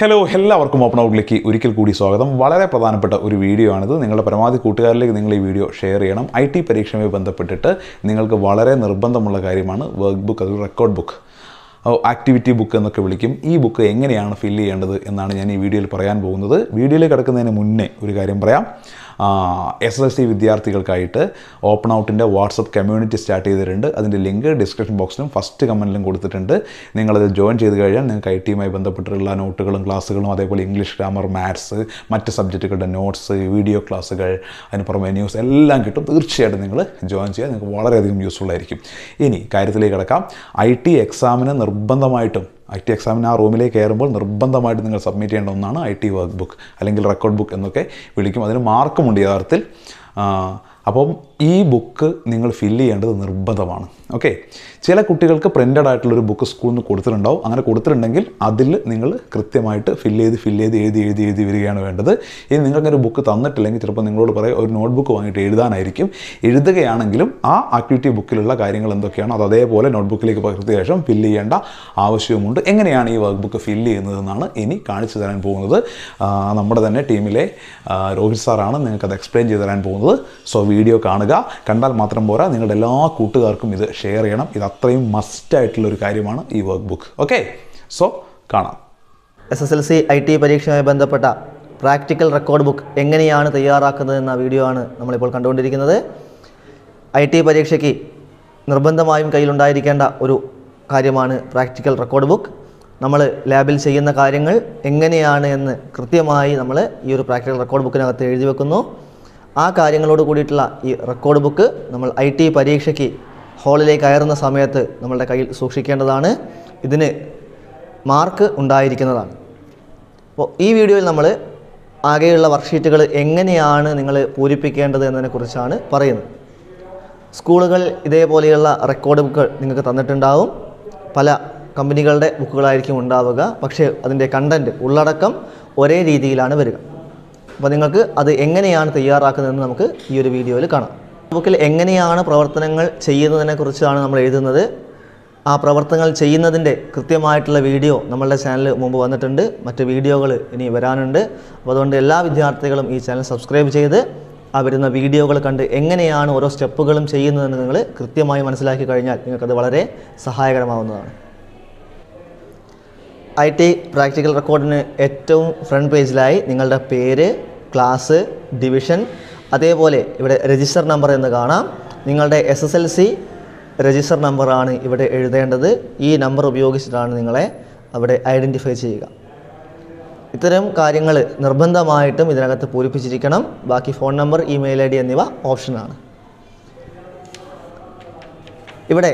Hello എല്ലാവർക്കും open ഔട്ടിലേക്ക് ഒരിക്കൽ കൂടി സ്വാഗതം. വളരെ പ്രധാനപ്പെട്ട ഒരു വീഡിയോ ആണിത്. നിങ്ങളുടെ പരമാവധി കൂട്ടുകാരിലേക്ക് നിങ്ങൾ ഈ വീഡിയോ ഷെയർ ചെയ്യണം. ഐ ടി പരീക്ഷയുമായി ബന്ധപ്പെട്ടിട്ട് നിങ്ങൾക്ക് വളരെ നിർബന്ധമുള്ള കാര്യമാണ് വർക്ക് ബുക്ക് അതൊരു റെക്കോർഡ് ബുക്ക് ആക്ടിവിറ്റി ബുക്ക് എന്നൊക്കെ വിളിക്കും. ഈ ബുക്ക് എങ്ങനെയാണ് ഫില്ല് ചെയ്യേണ്ടത് എന്നാണ് ഞാൻ ഈ വീഡിയോയിൽ പറയാൻ പോകുന്നത്. വീഡിയോയിൽ കിടക്കുന്നതിന് മുന്നേ ഒരു കാര്യം പറയാം. എസ് എൽ സി വിദ്യാർത്ഥികൾക്കായിട്ട് ഓപ്പൺ ഔട്ടിന്റെ വാട്സപ്പ് കമ്മ്യൂണിറ്റി സ്റ്റാർട്ട് ചെയ്തിട്ടുണ്ട്. അതിന്റെ ലിങ്ക് ഡിസ്ക്രിപ്ഷൻ ബോക്സിലും ഫസ്റ്റ് കമന്റിലും കൊടുത്തിട്ടുണ്ട്. നിങ്ങളത് ജോയിൻ ചെയ്ത് കഴിഞ്ഞാൽ നിങ്ങൾക്ക് ഐ ടിയുമായി ബന്ധപ്പെട്ടിട്ടുള്ള നോട്ടുകളും ക്ലാസ്സുകളും അതേപോലെ ഇംഗ്ലീഷ് ഗ്രാമർ മാത്സ് മറ്റ് സബ്ജക്റ്റുകളുടെ നോട്ട്സ് വീഡിയോ ക്ലാസ്സുകൾ അതിന് പുറമെ ന്യൂസ് എല്ലാം കിട്ടും. തീർച്ചയായിട്ടും നിങ്ങൾ ജോയിൻ ചെയ്യാൻ നിങ്ങൾക്ക് വളരെയധികം യൂസ്ഫുൾ ആയിരിക്കും. ഇനി കാര്യത്തിലേക്ക് കിടക്കാം. ഐ ടി എക്സാമിന് നിർബന്ധമായിട്ടും ഐ ടി എക്സാമിന് ആ റൂമിലേക്ക് കയറുമ്പോൾ നിർബന്ധമായിട്ട് നിങ്ങൾ സബ്മിറ്റ് ചെയ്യേണ്ട ഒന്നാണ് ഐ ടി വർക്ക് ബുക്ക് അല്ലെങ്കിൽ റെക്കോർഡ് ബുക്ക് എന്നൊക്കെ വിളിക്കും. അതിന് മാർക്കുമുണ്ട് യഥാർത്ഥത്തിൽ. അപ്പം ഈ ബുക്ക് നിങ്ങൾ ഫില്ല് ചെയ്യേണ്ടത് നിർബന്ധമാണ്. ഓക്കെ? ചില കുട്ടികൾക്ക് പ്രിന്റഡ് ആയിട്ടുള്ളൊരു ബുക്ക് സ്കൂളിൽ നിന്ന് കൊടുത്തിട്ടുണ്ടാവും. അങ്ങനെ കൊടുത്തിട്ടുണ്ടെങ്കിൽ അതിൽ നിങ്ങൾ കൃത്യമായിട്ട് ഫില്ല് ചെയ്ത് ഫില്ല് ചെയ്ത് എഴുതി എഴുതി എഴുതി വരികയാണ് വേണ്ടത്. ഇനി നിങ്ങൾക്കൊരു ബുക്ക് തന്നിട്ടില്ലെങ്കിൽ ചിലപ്പോൾ നിങ്ങളോട് പറയും ഒരു നോട്ട് ബുക്ക് വാങ്ങിയിട്ട് എഴുതാനായിരിക്കും. എഴുതുകയാണെങ്കിലും ആ ആക്ടിവിറ്റി ബുക്കിലുള്ള കാര്യങ്ങൾ എന്തൊക്കെയാണോ അത് അതേപോലെ നോട്ട് ബുക്കിലേക്ക് പകർത്തിയ ശേഷം ഫില്ല് ചെയ്യേണ്ട ആവശ്യവുമുണ്ട്. എങ്ങനെയാണ് ഈ വർക്ക് ബുക്ക് ഫില്ല് ചെയ്യുന്നതെന്നാണ് ഇനി കാണിച്ചു തരാൻ പോകുന്നത്. നമ്മുടെ തന്നെ ടീമിലെ രോഹിത് സാറാണ് നിങ്ങൾക്കത് എക്സ്പ്ലെയിൻ ചെയ്തു തരാൻ പോകുന്നത്. സോ വീഡിയോ കാണുക. കണ്ടാൽ മാത്രം പോരാ. നിങ്ങളുടെ എല്ലാ കൂട്ടുകാർക്കും ഇത് ഷെയർ ചെയ്യണം. ഇത് അത്രയും മസ്റ്റായിട്ടുള്ള ഒരു കാര്യമാണ് ഈ വർക്ക് ബുക്ക് ഓക്കെ സോ കാണാം. S S L C I T പരീക്ഷയുമായി ബന്ധപ്പെട്ട പ്രാക്ടിക്കൽ റെക്കോർഡ് ബുക്ക് എങ്ങനെയാണ് തയ്യാറാക്കുന്നത് എന്ന വീഡിയോ ആണ് നമ്മളിപ്പോൾ കണ്ടുകൊണ്ടിരിക്കുന്നത്. ഐ ടി പരീക്ഷയ്ക്ക് നിർബന്ധമായും കയ്യിലുണ്ടായിരിക്കേണ്ട ഒരു കാര്യമാണ് പ്രാക്ടിക്കൽ റെക്കോർഡ് ബുക്ക് നമ്മൾ ലാബിൽ ചെയ്യുന്ന കാര്യങ്ങൾ എങ്ങനെയാണ് എന്ന് കൃത്യമായി നമ്മൾ ഈ ഒരു പ്രാക്ടിക്കൽ റെക്കോർഡ് ബുക്കിനകത്ത് എഴുതി വെക്കുന്നു. ആ കാര്യങ്ങളോട് കൂടിയിട്ടുള്ള ഈ റെക്കോർഡ് ബുക്ക് നമ്മൾ ഐ ടി പരീക്ഷയ്ക്ക് ഹാളിലേക്ക് കയറുന്ന സമയത്ത് നമ്മളുടെ കയ്യിൽ സൂക്ഷിക്കേണ്ടതാണ്. ഇതിന് മാർക്ക് ഉണ്ടായിരിക്കുന്നതാണ്. അപ്പോൾ ഈ വീഡിയോയിൽ നമ്മൾ ആകെയുള്ള വർക്ക്ഷീറ്റുകൾ എങ്ങനെയാണ് നിങ്ങൾ പൂരിപ്പിക്കേണ്ടത് എന്നതിനെക്കുറിച്ചാണ് പറയുന്നത്. സ്കൂളുകൾ ഇതേപോലെയുള്ള റെക്കോർഡ് ബുക്കുകൾ നിങ്ങൾക്ക് തന്നിട്ടുണ്ടാവും. പല കമ്പനികളുടെ ബുക്കുകളായിരിക്കും ഉണ്ടാവുക. പക്ഷേ അതിന്റെ കണ്ടന്റ് ഉള്ളടക്കം ഒരേ രീതിയിലാണ് വരിക. അപ്പോൾ നിങ്ങൾക്ക് അത് എങ്ങനെയാണ് തയ്യാറാക്കുന്നതെന്ന് നമുക്ക് ഈ ഒരു വീഡിയോയിൽ കാണാം. ബുക്കിൽ എങ്ങനെയാണ് പ്രവർത്തനങ്ങൾ ചെയ്യുന്നതിനെക്കുറിച്ചാണ് നമ്മൾ എഴുതുന്നത്. ആ പ്രവർത്തനങ്ങൾ ചെയ്യുന്നതിന്റെ കൃത്യമായിട്ടുള്ള വീഡിയോ നമ്മളുടെ ചാനൽ മുമ്പ് വന്നിട്ടുണ്ട്. മറ്റ് വീഡിയോകൾ ഇനി വരാനുണ്ട്. അപ്പോൾ അതുകൊണ്ട് എല്ലാ വിദ്യാർത്ഥികളും ഈ ചാനൽ സബ്സ്ക്രൈബ് ചെയ്ത് ആ വരുന്ന വീഡിയോകൾ കണ്ട് എങ്ങനെയാണ് ഓരോ സ്റ്റെപ്പുകളും ചെയ്യുന്നതെന്ന് നിങ്ങൾ കൃത്യമായി മനസ്സിലാക്കി കഴിഞ്ഞാൽ നിങ്ങൾക്കത് വളരെ സഹായകരമാവുന്നതാണ്. ഐ ടി പ്രാക്ടിക്കൽ റെക്കോർഡിന് ഏറ്റവും ഫ്രണ്ട് പേജിലായി നിങ്ങളുടെ പേര് ക്ലാസ് ഡിവിഷൻ അതേപോലെ ഇവിടെ രജിസ്റ്റർ നമ്പർ എന്ന് കാണാം. നിങ്ങളുടെ S S L C register നമ്പറാണ് ഇവിടെ എഴുതേണ്ടത്. ഈ നമ്പർ ഉപയോഗിച്ചിട്ടാണ് നിങ്ങളെ അവിടെ ഐഡന്റിഫൈ ചെയ്യുക. ഇത്തരം കാര്യങ്ങൾ നിർബന്ധമായിട്ടും ഇതിനകത്ത് പൂരിപ്പിച്ചിരിക്കണം. ബാക്കി phone number email I D എന്നിവ ഓപ്ഷനാണ് ഇവിടെ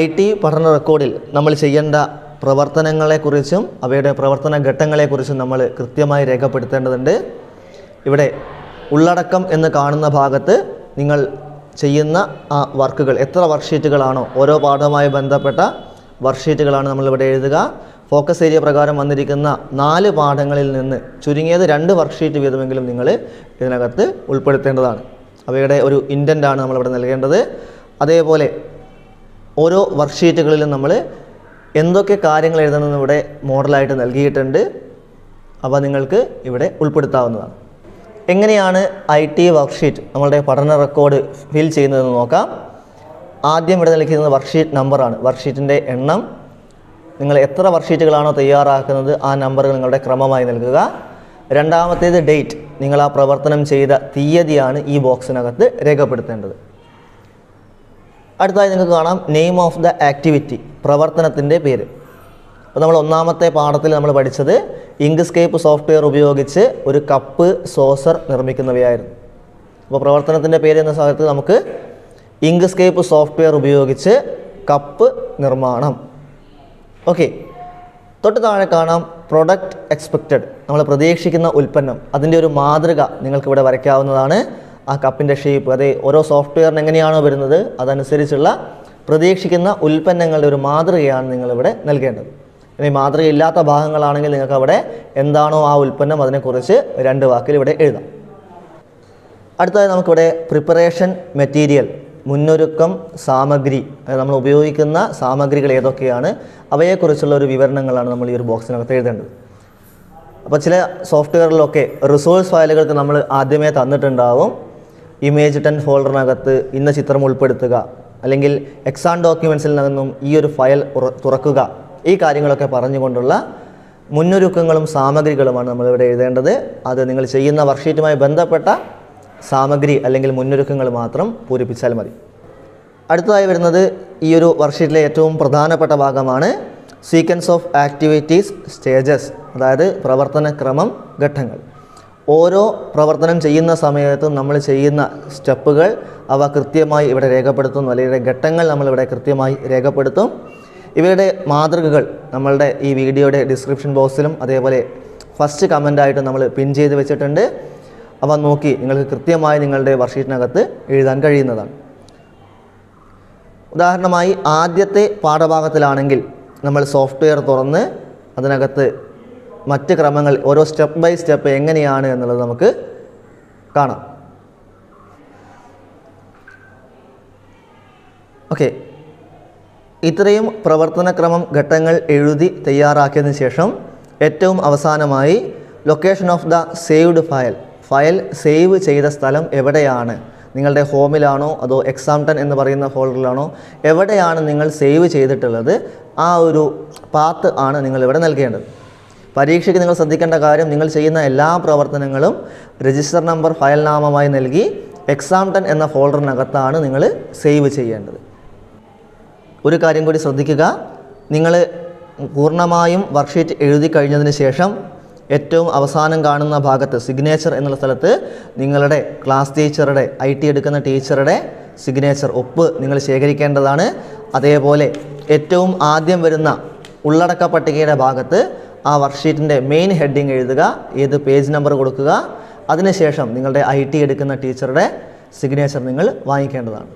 ഐ ടി പഠന റെക്കോർഡിൽ നമ്മൾ ചെയ്യേണ്ട പ്രവർത്തനങ്ങളെക്കുറിച്ചും അവയുടെ പ്രവർത്തന ഘട്ടങ്ങളെക്കുറിച്ചും നമ്മൾ കൃത്യമായി രേഖപ്പെടുത്തേണ്ടതുണ്ട്. ഇവിടെ ഉള്ളടക്കം എന്ന് കാണുന്ന ഭാഗത്ത് നിങ്ങൾ ചെയ്യുന്ന ആ വർക്കുകൾ എത്ര വർക്ക്ഷീറ്റുകളാണോ ഓരോ പാഠവുമായി ബന്ധപ്പെട്ട വർക്ക്ഷീറ്റുകളാണ് നമ്മളിവിടെ എഴുതുക. ഫോക്കസ് ഏരിയ പ്രകാരം വന്നിരിക്കുന്ന നാല് പാഠങ്ങളിൽ നിന്ന് ചുരുങ്ങിയത് രണ്ട് വർക്ക്ഷീറ്റ് വീതമെങ്കിലും നിങ്ങൾ ഇതിനകത്ത് ഉൾപ്പെടുത്തേണ്ടതാണ്. അവയുടെ ഒരു ഇന്റന്റാണ് നമ്മളിവിടെ നൽകേണ്ടത്. അതേപോലെ ഓരോ വർക്ക്ഷീറ്റുകളിലും നമ്മൾ എന്തൊക്കെ കാര്യങ്ങൾ എഴുതണമെന്ന് ഇവിടെ മോഡലായിട്ട് നൽകിയിട്ടുണ്ട്. അവ നിങ്ങൾക്ക് ഇവിടെ ഉൾപ്പെടുത്താവുന്നതാണ്. എങ്ങനെയാണ് ഐ ടി വർക്ക്ഷീറ്റ് നമ്മളുടെ പഠന റെക്കോർഡ് ഫിൽ ചെയ്യുന്നതെന്ന് നോക്കാം. ആദ്യം ഇവിടെ നൽകിയിരുന്നത് വർക്ക്ഷീറ്റ് നമ്പറാണ് വർക്ക്ഷീറ്റിന്റെ എണ്ണം. നിങ്ങൾ എത്ര വർക്ക്ഷീറ്റുകളാണോ തയ്യാറാക്കുന്നത് ആ നമ്പറുകൾ നിങ്ങളുടെ ക്രമമായി നൽകുക. രണ്ടാമത്തേത് ഡേറ്റ് നിങ്ങൾ ആ പ്രവർത്തനം ചെയ്ത തീയതിയാണ് ഈ ബോക്സിനകത്ത് രേഖപ്പെടുത്തേണ്ടത്. അടുത്തതായി നിങ്ങൾക്ക് കാണാം നെയിം ഓഫ് ദ ആക്ടിവിറ്റി പ്രവർത്തനത്തിന്റെ പേര്. അപ്പോൾ നമ്മൾ ഒന്നാമത്തെ പാഠത്തിൽ നമ്മൾ പഠിച്ചത് ഇങ്ക്സ്കേപ്പ് സോഫ്റ്റ്വെയർ ഉപയോഗിച്ച് ഒരു കപ്പ് സോസർ നിർമ്മിക്കുന്നവയായിരുന്നു. അപ്പോൾ പ്രവർത്തനത്തിന്റെ പേര് എന്ന സ്ഥലത്ത് നമുക്ക് ഇങ്ക്സ്കേപ്പ് സോഫ്റ്റ്വെയർ ഉപയോഗിച്ച് കപ്പ് നിർമ്മാണം. ഓക്കെ. തൊട്ട് താഴെ കാണാം പ്രൊഡക്റ്റ് എക്സ്പെക്റ്റഡ് നമ്മൾ പ്രതീക്ഷിക്കുന്ന ഉൽപ്പന്നം അതിന്റെ ഒരു മാതൃക നിങ്ങൾക്ക് ഇവിടെ വരയ്ക്കാവുന്നതാണ് ആ കപ്പിന്റെ ഷേപ്പ് അതെ ഓരോ സോഫ്റ്റ്വെയറിന് എങ്ങനെയാണോ വരുന്നത് അതനുസരിച്ചുള്ള പ്രതീക്ഷിക്കുന്ന ഉൽപ്പന്നങ്ങളുടെ ഒരു മാതൃകയാണ് നിങ്ങളിവിടെ നൽകേണ്ടത്. ഇനി മാതൃകയില്ലാത്ത ഭാഗങ്ങളാണെങ്കിൽ നിങ്ങൾക്ക് അവിടെ എന്താണോ ആ ഉൽപ്പന്നം അതിനെക്കുറിച്ച് രണ്ട് വാക്കിൽ ഇവിടെ എഴുതാം. അടുത്തതായി നമുക്കിവിടെ പ്രിപ്പറേഷൻ മെറ്റീരിയൽ മുന്നൊരുക്കം സാമഗ്രി. നമ്മൾ ഉപയോഗിക്കുന്ന സാമഗ്രികൾ ഏതൊക്കെയാണ് അവയെക്കുറിച്ചുള്ള ഒരു വിവരണങ്ങളാണ് നമ്മൾ ഈ ഒരു ബോക്സിനകത്ത് എഴുതേണ്ടത്. അപ്പോൾ ചില സോഫ്റ്റ്വെയറിലൊക്കെ റിസോഴ്സ് ഫയലുകൾക്ക് നമ്മൾ ആദ്യമേ തന്നിട്ടുണ്ടാവും. ഇമേജ് ടെൻ ഫോൾഡറിനകത്ത് ഇന്ന ചിത്രം ഉൾപ്പെടുത്തുക. അല്ലെങ്കിൽ എക്സാൺ ഡോക്യുമെൻസിൽ നിന്നും ഈ ഒരു ഫയൽ തുറക്കുക. ഈ കാര്യങ്ങളൊക്കെ പറഞ്ഞുകൊണ്ടുള്ള മുന്നൊരുക്കങ്ങളും സാമഗ്രികളുമാണ് നമ്മളിവിടെ എഴുതേണ്ടത്. അത് നിങ്ങൾ ചെയ്യുന്ന വർക്ക്ഷീറ്റുമായി ബന്ധപ്പെട്ട സാമഗ്രി അല്ലെങ്കിൽ മുന്നൊരുക്കങ്ങൾ മാത്രം പൂരിപ്പിച്ചാൽ മതി. അടുത്തതായി വരുന്നത് ഈ ഒരു വർക്ക്ഷീറ്റിലെ ഏറ്റവും പ്രധാനപ്പെട്ട ഭാഗമാണ് സീക്വൻസ് ഓഫ് ആക്ടിവിറ്റീസ് സ്റ്റേജസ് അതായത് പ്രവർത്തന ക്രമം ഘട്ടങ്ങൾ. ഓരോ പ്രവർത്തനം ചെയ്യുന്ന സമയത്തും നമ്മൾ ചെയ്യുന്ന സ്റ്റെപ്പുകൾ അവ കൃത്യമായി ഇവിടെ രേഖപ്പെടുത്തുന്നു. അല്ലെങ്കിൽ ഘട്ടങ്ങൾ നമ്മളിവിടെ കൃത്യമായി രേഖപ്പെടുത്തും. ഇവരുടെ മാതൃകകൾ നമ്മളുടെ ഈ വീഡിയോയുടെ ഡിസ്ക്രിപ്ഷൻ ബോക്സിലും അതേപോലെ ഫസ്റ്റ് കമന്റായിട്ട് നമ്മൾ പിൻ ചെയ്ത് വെച്ചിട്ടുണ്ട്. അവ നോക്കി നിങ്ങൾക്ക് കൃത്യമായി നിങ്ങളുടെ വർഷീറ്റിനകത്ത് എഴുതാൻ കഴിയുന്നതാണ്. ഉദാഹരണമായി ആദ്യത്തെ പാഠഭാഗത്തിലാണെങ്കിൽ നമ്മൾ സോഫ്റ്റ്വെയർ തുറന്ന് അതിനകത്ത് മറ്റ് ക്രമങ്ങൾ ഓരോ സ്റ്റെപ്പ് ബൈ സ്റ്റെപ്പ് എങ്ങനെയാണ് എന്നുള്ളത് നമുക്ക് കാണാം. ഓക്കെ. ഇത്രയും പ്രവർത്തനക്രമം ഘട്ടങ്ങൾ എഴുതി തയ്യാറാക്കിയതിന് ശേഷം ഏറ്റവും അവസാനമായി location of the saved file file save ചെയ്ത സ്ഥലം എവിടെയാണ്? നിങ്ങളുടെ ഹോമിലാണോ അതോ എക്സാം ടെൻ എന്ന് പറയുന്ന ഫോൾഡറിലാണോ എവിടെയാണ് നിങ്ങൾ സേവ് ചെയ്തിട്ടുള്ളത്? ആ ഒരു പാത്ത് ആണ് നിങ്ങൾ ഇവിടെ നൽകേണ്ടത്. പരീക്ഷയ്ക്ക് നിങ്ങൾ ശ്രദ്ധിക്കേണ്ട കാര്യം നിങ്ങൾ ചെയ്യുന്ന എല്ലാ പ്രവർത്തനങ്ങളും രജിസ്റ്റർ നമ്പർ ഫയൽ നാമമായി നൽകി എക്സാം ടെൻ എന്ന ഫോൾഡറിനകത്താണ് നിങ്ങൾ സേവ് ചെയ്യേണ്ടത്. ഒരു കാര്യം കൂടി ശ്രദ്ധിക്കുക. നിങ്ങൾ പൂർണമായും വർക്ക്ഷീറ്റ് എഴുതി കഴിഞ്ഞതിന് ശേഷം ഏറ്റവും അവസാനം കാണുന്ന ഭാഗത്ത് സിഗ്നേച്ചർ എന്നുള്ള സ്ഥലത്ത് നിങ്ങളുടെ ക്ലാസ് ടീച്ചറുടെ ഐ ടി എടുക്കുന്ന ടീച്ചറുടെ സിഗ്നേച്ചർ ഒപ്പ് നിങ്ങൾ ശേഖരിക്കേണ്ടതാണ്. അതേപോലെ ഏറ്റവും ആദ്യം വരുന്ന ഉള്ളടക്ക പട്ടികയുടെ ഭാഗത്ത് ആ വർക്ക്ഷീറ്റിന്റെ മെയിൻ ഹെഡിങ് എഴുതുക ഏത് പേജ് നമ്പർ കൊടുക്കുക അതിനുശേഷം നിങ്ങളുടെ ഐ എടുക്കുന്ന ടീച്ചറുടെ സിഗ്നേച്ചർ നിങ്ങൾ വാങ്ങിക്കേണ്ടതാണ്.